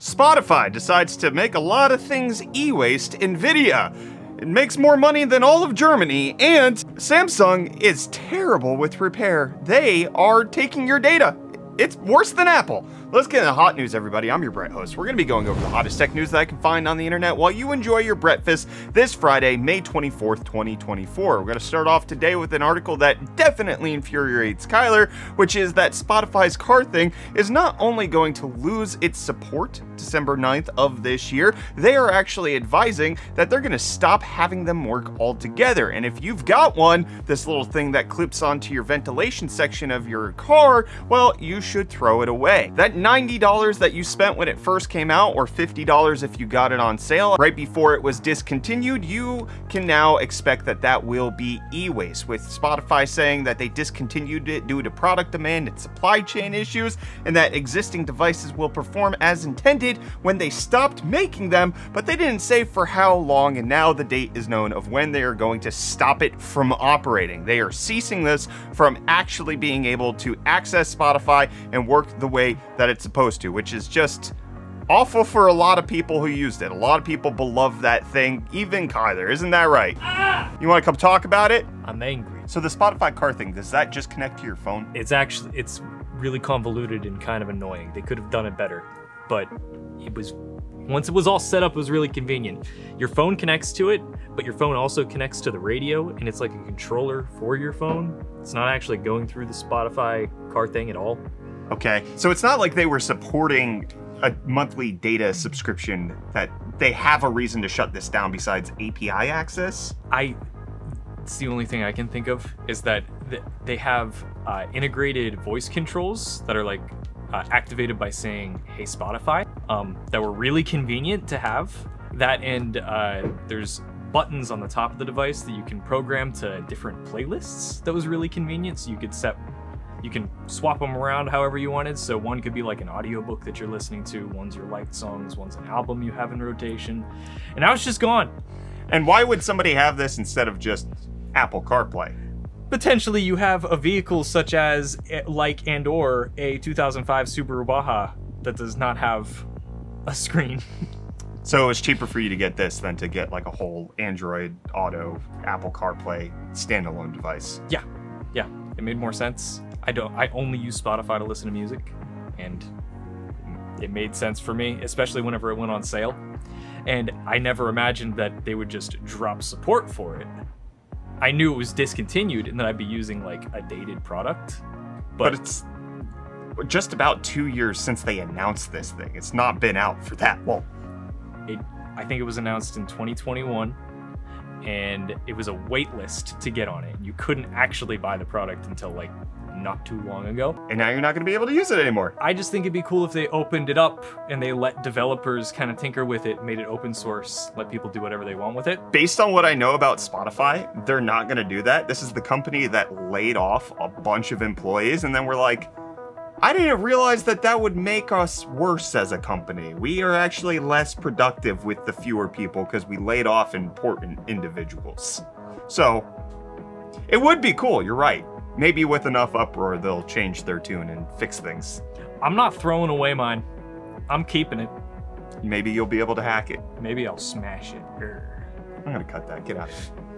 Spotify decides to make a lot of things e-waste NVIDIA. It makes more money than all of Germany, and Samsung is terrible with repair. They are taking your data. It's worse than Apple. Let's get into hot news, everybody. I'm your Brett host. We're going to be going over the hottest tech news that I can find on the internet while you enjoy your breakfast this Friday, May 24th, 2024. We're going to start off today with an article that definitely infuriates Kyler, which is that Spotify's car thing is not only going to lose its support December 9th of this year, they are actually advising that they're going to stop having them work altogether. And if you've got one, this little thing that clips onto your ventilation section of your car, well, you should throw it away. That $90 that you spent when it first came out, or $50 if you got it on sale right before it was discontinued, you can now expect that that will be e-waste, with Spotify saying that they discontinued it due to product demand and supply chain issues, and that existing devices will perform as intended when they stopped making them, but they didn't say for how long, and now the date is known of when they are going to stop it from operating. They are ceasing this from actually being able to access Spotify and work the way that it's supposed to, which is just awful for a lot of people who used it. A lot of people beloved that thing, even Kyler, isn't that right? You want to come talk about it? I'm angry. So the Spotify car thing, does that just connect to your phone? It's actually it's really convoluted and kind of annoying. They could have done it better, but it was once it was all set up, it was really convenient. Your phone connects to it, but your phone also connects to the radio, and it's like a controller for your phone. It's not actually going through the Spotify car thing at all. Okay, so it's not like they were supporting a monthly data subscription that they have a reason to shut this down besides API access. I it's the only thing I can think of is that th- they have uh, integrated voice controls that are like uh, activated by saying "Hey Spotify," um, that were really convenient to have. That and uh, there's buttons on the top of the device that you can program to different playlists. That was really convenient, so you could set you can swap them around however you wanted. So one could be like an audiobook that you're listening to, one's your liked songs, one's an album you have in rotation. And now it's just gone. And why would somebody have this instead of just Apple CarPlay? Potentially you have a vehicle such as eh, like and or a 2005 Subaru Baja that does not have a screen. So it's cheaper for you to get this than to get like a whole Android Auto Apple CarPlay standalone device. yeah. Yeah. It made more sense. I don't I only use Spotify to listen to music and it made sense for me, especially whenever it went on sale. And I never imagined that they would just drop support for it. I knew it was discontinued and that I'd be using like a dated product. But, But, it's just about two years since they announced this thing. It's not been out for that long. it, I think it was announced in 2021 and it was a wait list to get on it. You couldn't actually buy the product until like not too long ago. And now you're not going to be able to use it anymore. I just think it'd be cool if they opened it up and they let developers kind of tinker with it, made it open source, let people do whatever they want with it. Based on what I know about Spotify, they're not going to do that. This is the company that laid off a bunch of employees and then we're like, I didn't realize that that would make us worse as a company. We are actually less productive with the fewer people because we laid off important individuals. So, it would be cool, you're right. Maybe with enough uproar, they'll change their tune and fix things. I'm not throwing away mine. I'm keeping it. Maybe you'll be able to hack it. Maybe I'll smash it. I'm gonna cut that. Get out of here.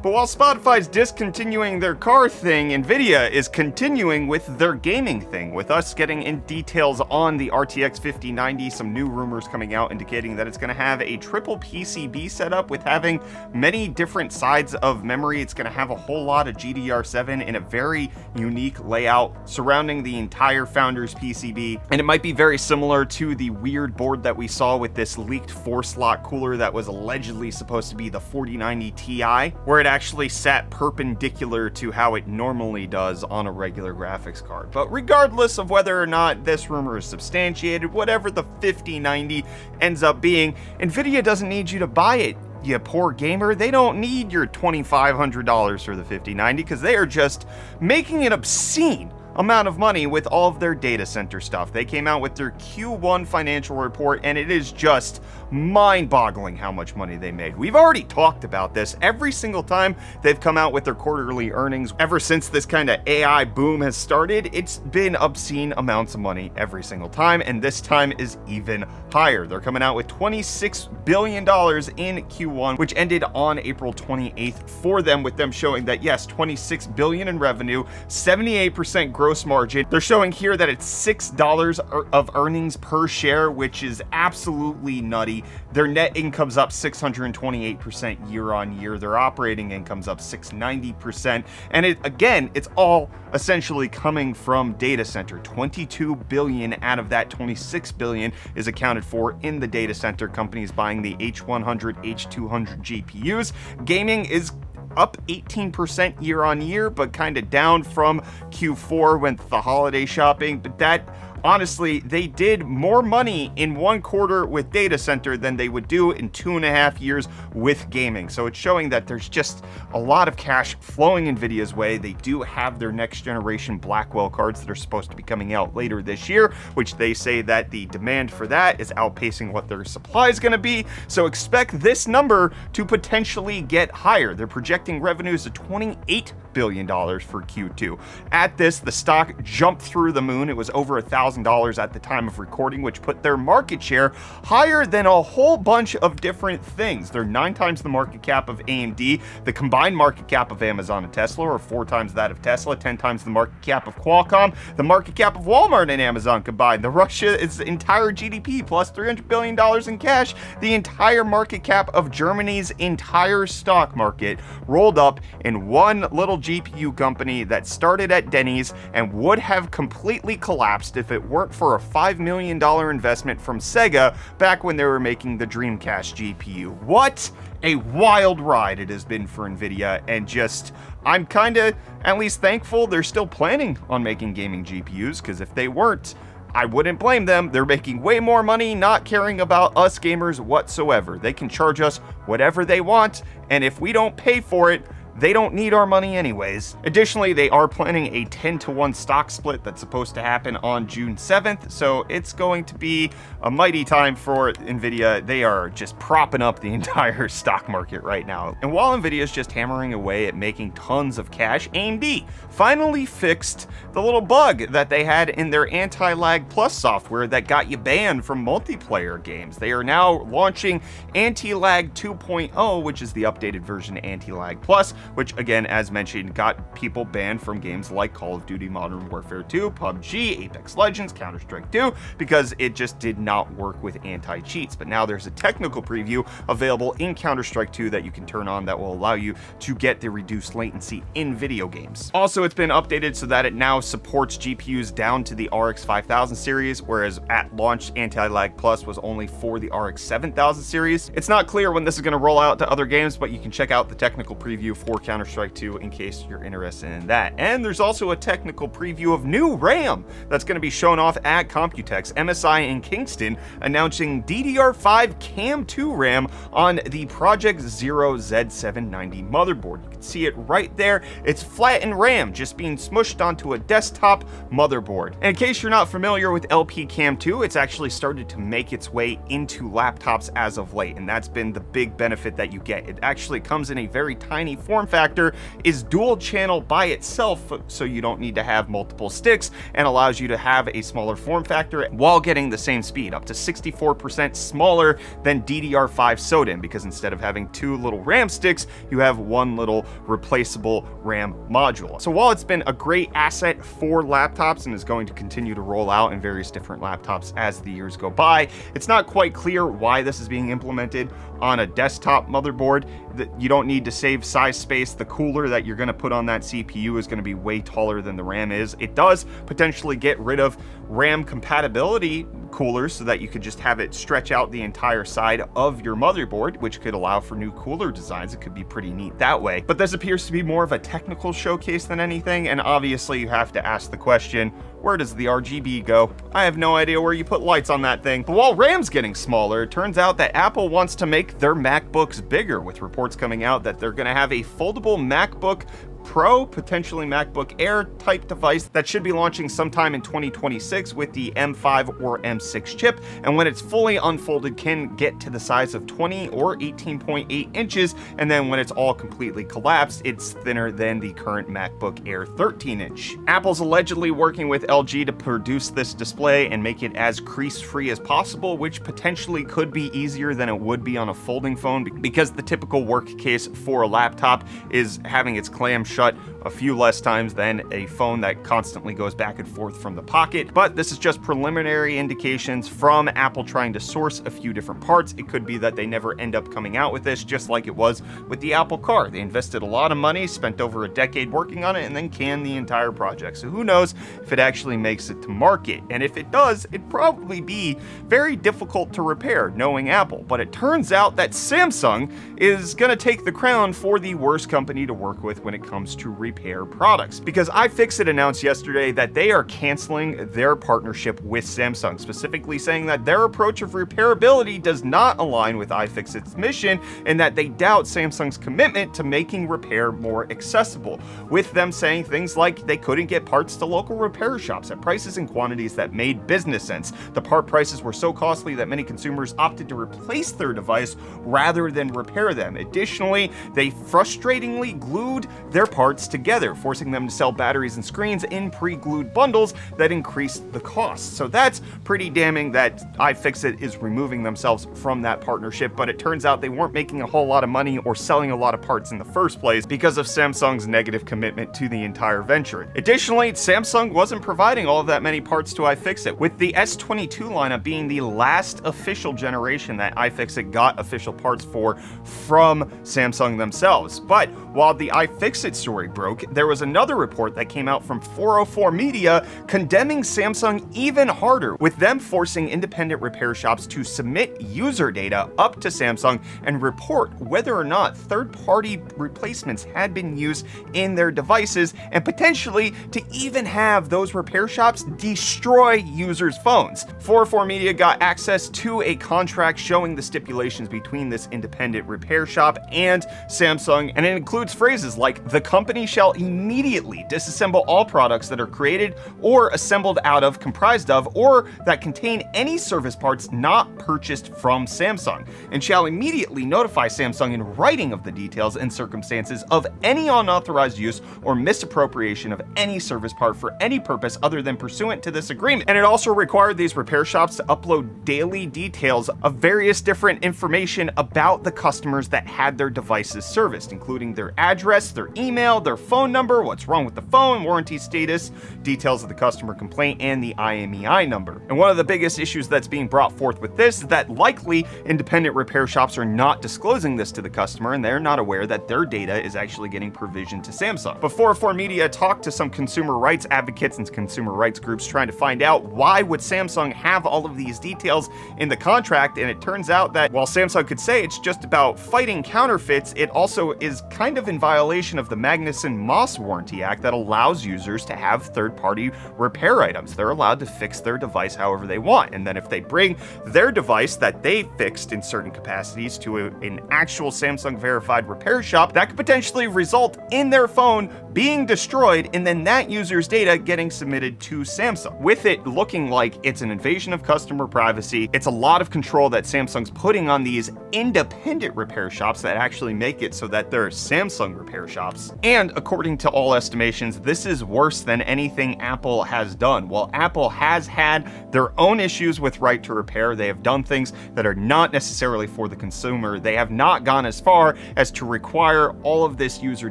But while Spotify's discontinuing their car thing, Nvidia is continuing with their gaming thing, with us getting in details on the RTX 5090, some new rumors coming out indicating that it's going to have a triple PCB setup with having many different sides of memory. It's going to have a whole lot of GDDR7 in a very unique layout surrounding the entire Founders PCB. And it might be very similar to the weird board that we saw with this leaked four slot cooler that was allegedly supposed to be the 4090 Ti, where it actually sat perpendicular to how it normally does on a regular graphics card. But regardless of whether or not this rumor is substantiated, whatever the 5090 ends up being, Nvidia doesn't need you to buy it you poor gamer, they don't need your $2,500 for the 5090 because they are just making it obscene amount of money with all of their data center stuff. They came out with their Q1 financial report, and it is just mind boggling how much money they made. We've already talked about this every single time they've come out with their quarterly earnings. Ever since this kind of AI boom has started, it's been obscene amounts of money every single time, and this time is even higher. They're coming out with $26 billion in Q1, which ended on April 28th for them, with them showing that yes, 26 billion in revenue, 78% gross margin. They're showing here that it's $6 er, of earnings per share, which is absolutely nutty. Their net income's up 628% year on year. Their operating income's up 690%. And it again, it's all essentially coming from data center. 22 billion out of that 26 billion is accounted for in the data center companies buying the H100, H200 GPUs. Gaming is up 18% year on year, but kind of down from Q4 with the holiday shopping. But that honestly, they did more money in one quarter with data center than they would do in two and a half years with gaming. So it's showing that there's just a lot of cash flowing NVIDIA's way. They do have their next generation Blackwell cards that are supposed to be coming out later this year, which they say that the demand for that is outpacing what their supply is going to be. So expect this number to potentially get higher. They're projecting revenues of 28 billion dollars for Q2. At this, the stock jumped through the moon. It was over a thousand dollars at the time of recording, which put their market share higher than a whole bunch of different things. They're nine times the market cap of AMD, the combined market cap of Amazon and Tesla, or four times that of Tesla, 10 times the market cap of Qualcomm, the market cap of Walmart and Amazon combined. The Russia is entire GDP plus $300 billion in cash, the entire market cap of Germany's entire stock market rolled up in one little GPU company that started at Denny's and would have completely collapsed if it weren't for a $5 million investment from Sega back when they were making the Dreamcast GPU. What a wild ride it has been for Nvidia and just I'm kind of at least thankful they're still planning on making gaming GPUs because if they weren't I wouldn't blame them. They're making way more money not caring about us gamers whatsoever. They can charge us whatever they want, and if we don't pay for it, they don't need our money anyways. Additionally, they are planning a 10 to 1 stock split that's supposed to happen on June 7th, so it's going to be a mighty time for Nvidia. They are just propping up the entire stock market right now. And while Nvidia is just hammering away at making tons of cash, AMD finally fixed the little bug that they had in their anti-lag plus software that got you banned from multiplayer games. They are now launching anti-lag 2.0, which is the updated version anti-lag plus, which again, as mentioned, got people banned from games like Call of Duty Modern Warfare 2, PUBG, Apex Legends, Counter-Strike 2, because it just did not work with anti-cheats. But now there's a technical preview available in Counter-Strike 2 that you can turn on that will allow you to get the reduced latency in video games. Also, it's been updated so that it now supports GPUs down to the RX 5000 series, whereas at launch, Anti-Lag Plus was only for the RX 7000 series. It's not clear when this is going to roll out to other games, but you can check out the technical preview for Counter-Strike 2 in case you're interested in that. And there's also a technical preview of new RAM that's going to be shown off at Computex, MSI in Kingston, announcing DDR5 CAMM2 RAM on the Project Zero Z790 motherboard. You can see it right there. It's flattened RAM just being smushed onto a desktop motherboard. And in case you're not familiar with LP CAMM2, it's actually started to make its way into laptops as of late, and that's been the big benefit that you get. It actually comes in a very tiny form factor, is dual channel by itself, so you don't need to have multiple sticks, and allows you to have a smaller form factor while getting the same speed, up to 64% smaller than DDR5 SODIMM, because instead of having two little RAM sticks, you have one little replaceable RAM module. So while it's been a great asset for laptops and is going to continue to roll out in various different laptops as the years go by, it's not quite clear why this is being implemented on a desktop motherboard. That you don't need to save size space. The cooler that you're going to put on that CPU is going to be way taller than the RAM is. It does potentially get rid of RAM compatibility coolers so that you could just have it stretch out the entire side of your motherboard, which could allow for new cooler designs. It could be pretty neat that way. But this appears to be more of a technical showcase than anything, and obviously you have to ask the question, where does the RGB go? I have no idea where you put lights on that thing. But while RAM's getting smaller, it turns out that Apple wants to make their MacBooks bigger, with reports coming out that they're gonna have a foldable MacBook Pro, potentially MacBook Air type device that should be launching sometime in 2026 with the M5 or M6 chip, and when it's fully unfolded can get to the size of 20 or 18.8 inches, and then when it's all completely collapsed, it's thinner than the current MacBook Air 13 inch. Apple's allegedly working with LG to produce this display and make it as crease-free as possible, which potentially could be easier than it would be on a folding phone because the typical work case for a laptop is having its clam shut a few less times than a phone that constantly goes back and forth from the pocket. But this is just preliminary indications from Apple trying to source a few different parts. It could be that they never end up coming out with this, just like it was with the Apple car. They invested a lot of money, spent over a decade working on it, and then canned the entire project. So who knows if it actually makes it to market. And if it does, it'd probably be very difficult to repair, knowing Apple. But it turns out that Samsung is going to take the crown for the worst company to work with when it comes to repair products. Because iFixit announced yesterday that they are canceling their partnership with Samsung, specifically saying that their approach of repairability does not align with iFixit's mission and that they doubt Samsung's commitment to making repair more accessible, with them saying things like they couldn't get parts to local repair shops at prices and quantities that made business sense. The part prices were so costly that many consumers opted to replace their device rather than repair them. Additionally, they frustratingly glued their parts together, forcing them to sell batteries and screens in pre-glued bundles that increased the cost. So that's pretty damning that iFixit is removing themselves from that partnership, but it turns out they weren't making a whole lot of money or selling a lot of parts in the first place because of Samsung's negative commitment to the entire venture. Additionally, Samsung wasn't providing all of that many parts to iFixit, with the S22 lineup being the last official generation that iFixit got official parts for from Samsung themselves. But while the iFixit story broke, there was another report that came out from 404 Media condemning Samsung even harder, with them forcing independent repair shops to submit user data up to Samsung and report whether or not third-party replacements had been used in their devices, and potentially to even have those repair shops destroy users' phones. 404 Media got access to a contract showing the stipulations between this independent repair shop and Samsung, and it includes phrases like, the company shall immediately disassemble all products that are created or assembled out of, comprised of, or that contain any service parts not purchased from Samsung, and shall immediately notify Samsung in writing of the details and circumstances of any unauthorized use or misappropriation of any service part for any purpose other than pursuant to this agreement. And it also required these repair shops to upload daily details of various different information about the customers that had their devices serviced, including their address, their email, their phone number, what's wrong with the phone, warranty status, details of the customer complaint, and the IMEI number. And one of the biggest issues that's being brought forth with this is that likely independent repair shops are not disclosing this to the customer and they're not aware that their data is actually getting provisioned to Samsung. 404 Media talked to some consumer rights advocates and consumer rights groups trying to find out why would Samsung have all of these details in the contract, and it turns out that while Samsung could say it's just about fighting counterfeits, it also is kind of in violation of the Magnuson-Moss Warranty Act that allows users to have third-party repair items. They're allowed to fix their device however they want, and then if they bring their device that they fixed in certain capacities to a, an actual Samsung verified repair shop, that could potentially result in their phone being destroyed and then that user's data getting submitted to Samsung. With it looking like it's an invasion of customer privacy, it's a lot of control that Samsung's putting on these independent repair shops that actually make it so that they're Samsung repair shops. And according to all estimations, this is worse than anything Apple has done. While Apple has had their own issues with right to repair, they have done things that are not necessarily for the consumer. They have not gone as far as to require all of this user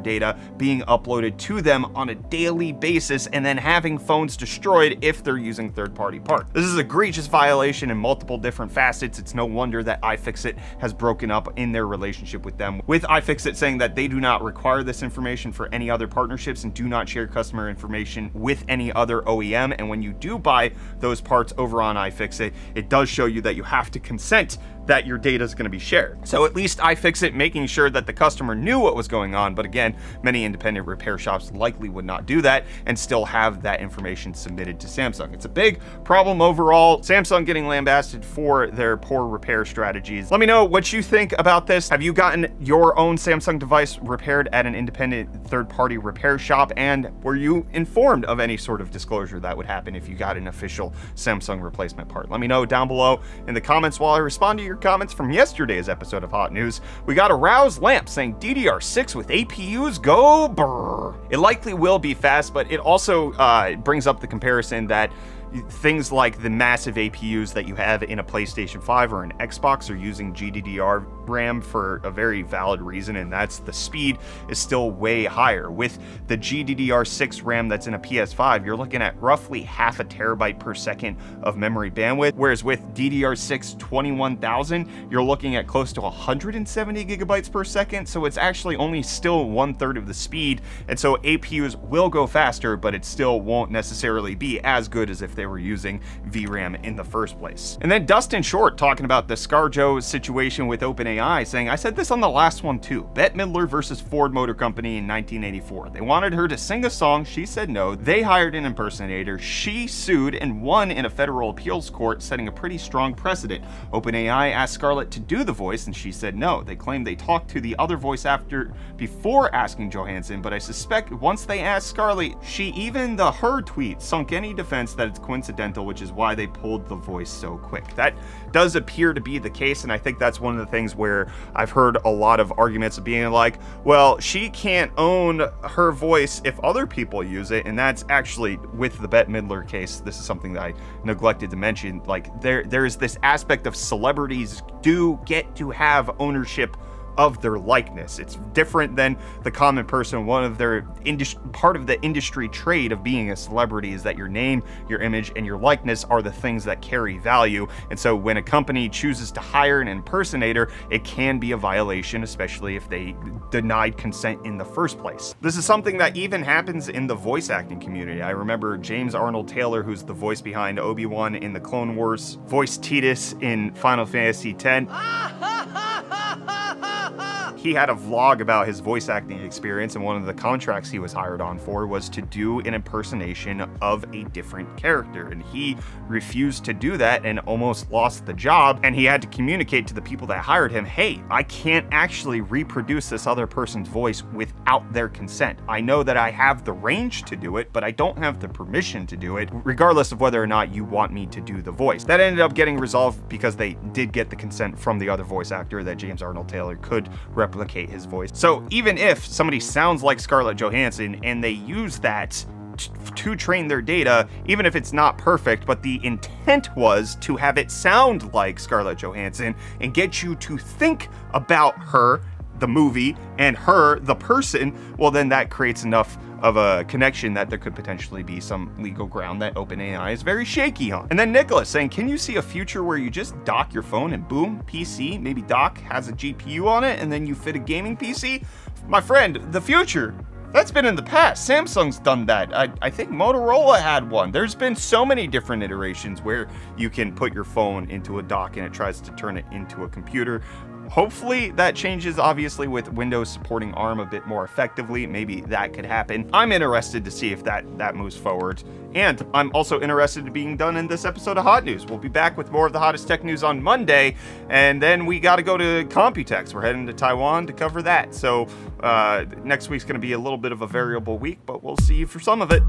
data being uploaded to them on a daily basis and then having phones destroyed if they're using third-party parts. This is a egregious violation in multiple different facets. It's no wonder that iFixit has broken up in their relationship with them, with iFixit saying that they do not require this information for any other partnerships and do not share customer information with any other OEM. And when you do buy those parts over on iFixit, it does show you that you have to consent that your data is going to be shared. So at least iFixit making sure that the customer knew what was going on. But again, many independent repair shops likely would not do that and still have that information submitted to Samsung. It's a big problem overall. Samsung getting lambasted for their poor repair strategies. Let me know what you think about this. Have you gotten your own Samsung device repaired at an independent third-party repair shop? And were you informed of any sort of disclosure that would happen if you got an official Samsung replacement part? Let me know down below in the comments while I respond to your comments from yesterday's episode of Hot News. We got a Rouse Lamp saying DDR6 with APUs go brr. It likely will be fast, but it also uh, brings up the comparison that things like the massive APUs that you have in a PlayStation 5 or an Xbox are using GDDR RAM for a very valid reason, and that's the speed is still way higher. With the GDDR6 RAM that's in a PS5, you're looking at roughly half a terabyte per second of memory bandwidth, whereas with DDR6 21000, you're looking at close to 170 gigabytes per second, so it's actually only still one third of the speed, and so APUs will go faster, but it still won't necessarily be as good as if they were using VRAM in the first place. And then Dustin Short talking about the ScarJo situation with OpenAI, saying, I said this on the last one too. Bette Midler versus Ford Motor Company in 1984. They wanted her to sing a song, she said no. They hired an impersonator, she sued and won in a federal appeals court, setting a pretty strong precedent. OpenAI asked Scarlett to do the voice and she said no. They claim they talked to the other voice after before asking Johansson, but I suspect once they asked Scarlett, she even the her tweet sunk any defense that it's coincidental, which is why they pulled the voice so quick. That does appear to be the case, and I think that's one of the things where I've heard a lot of arguments of being like, well, she can't own her voice if other people use it, and that's actually with the Bette Midler case. This is something that I neglected to mention. Like there, there is this aspect of celebrities do get to have ownership of their likeness. It's different than the common person. One of their part of the industry trade of being a celebrity is that your name, your image, and your likeness are the things that carry value. And so when a company chooses to hire an impersonator, it can be a violation, especially if they denied consent in the first place. This is something that even happens in the voice acting community. I remember James Arnold Taylor, who's the voice behind Obi-Wan in the Clone Wars, voiced Tidus in Final Fantasy X. Ah, he had a vlog about his voice acting experience, and one of the contracts he was hired on for was to do an impersonation of a different character. And he refused to do that and almost lost the job. And he had to communicate to the people that hired him hey, I can't actually reproduce this other person's voice without their consent. I know that I have the range to do it, but I don't have the permission to do it, regardless of whether or not you want me to do the voice. That ended up getting resolved because they did get the consent from the other voice actor that James Arnold Taylor could replicate his voice. So even if somebody sounds like Scarlett Johansson and they use that to train their data, even if it's not perfect, but the intent was to have it sound like Scarlett Johansson and get you to think about her, the movie, and her, the person, well, then that creates enough of a connection that there could potentially be some legal ground that OpenAI is very shaky on. And then Nicholas saying, can you see a future where you just dock your phone and boom, PC, maybe dock has a GPU on it and then you fit a gaming PC? My friend, the future that's been in the past. Samsung's done that. I, I, think Motorola had one. There's been so many different iterations where you can put your phone into a dock and it tries to turn it into a computer. Hopefully that changes, obviously, with Windows supporting ARM a bit more effectively. Maybe that could happen. I'm interested to see if that, that moves forward. And I'm also interested in being done in this episode of Hot News. We'll be back with more of the hottest tech news on Monday, and then we got to go to Computex. We're heading to Taiwan to cover that. So uh, next week's going to be a little bit of a variable week, but we'll see you for some of it.